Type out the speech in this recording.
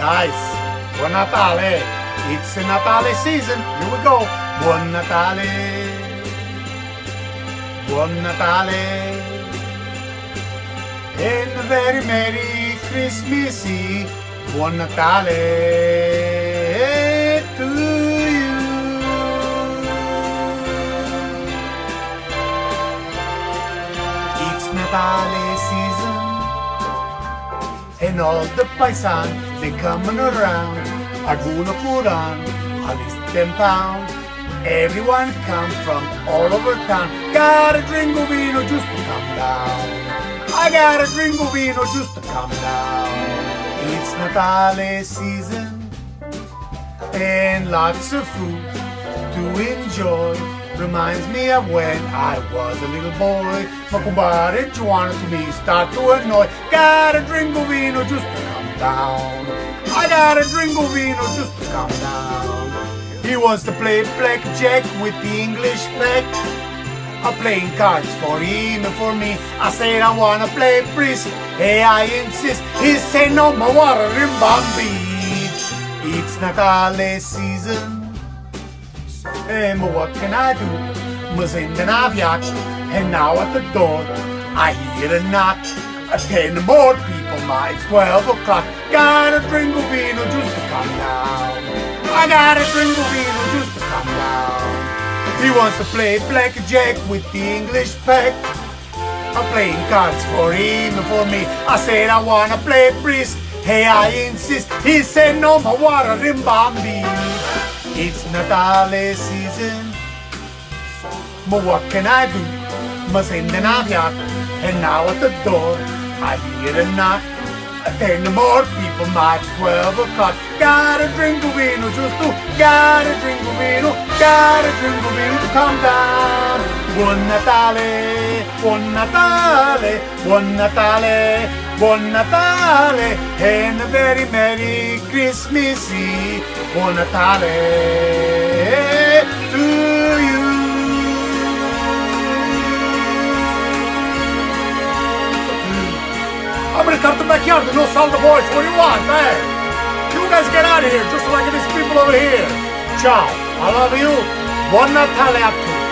Guys, buon Natale! It's a Natale season. Here we go. Buon Natale. Buon Natale. And a very Merry Christmas. Buon Natale to you. It's Natale season. And all the paisan, they coming around. Are gonna put on at least 10 pounds. Everyone come from all over town. Got a drink of vino just to come down. I got a drink of vino just to come down. It's Natale season and lots of food to enjoy. Reminds me of when I was a little boy. My compadre Juana to be, start to annoy. Got a drink of vino just to come down. I got a drink of vino just to come down. He wants to play blackjack with the English pack. I'm playing cards for him and for me. I said I wanna play brisk. Hey, I insist. He said no more water in Bambi. It's Natale season. And what can I do? Was in the Naviac, and now at the door I hear a knock. Uh, Ten more people, my it's twelve o'clock. Got a drink of vino just to come down. I got a drink of vino just to come down. He wants to play blackjack with the English pack. I'm playing cards for him and for me. I said I wanna play brisk. Hey, I insist. He said no more water in Bambi. It's Natale season. But what can I do? Must end an aviat. And now at the door, I hear a knock. Ten more people, March 12 o'clock. Gotta drink of vino just to, gotta drink of vino, gotta drink a vino to come down. Buon Natale, buon Natale, buon Natale, buon Natale, and a very Merry Christmas Eve. Buon Natale to you. Hmm. I'm gonna cut the backyard to no solve the voice. What do you want, man? You guys get out of here, just like these people over here. Ciao. I love you. Buon Natale a tutti.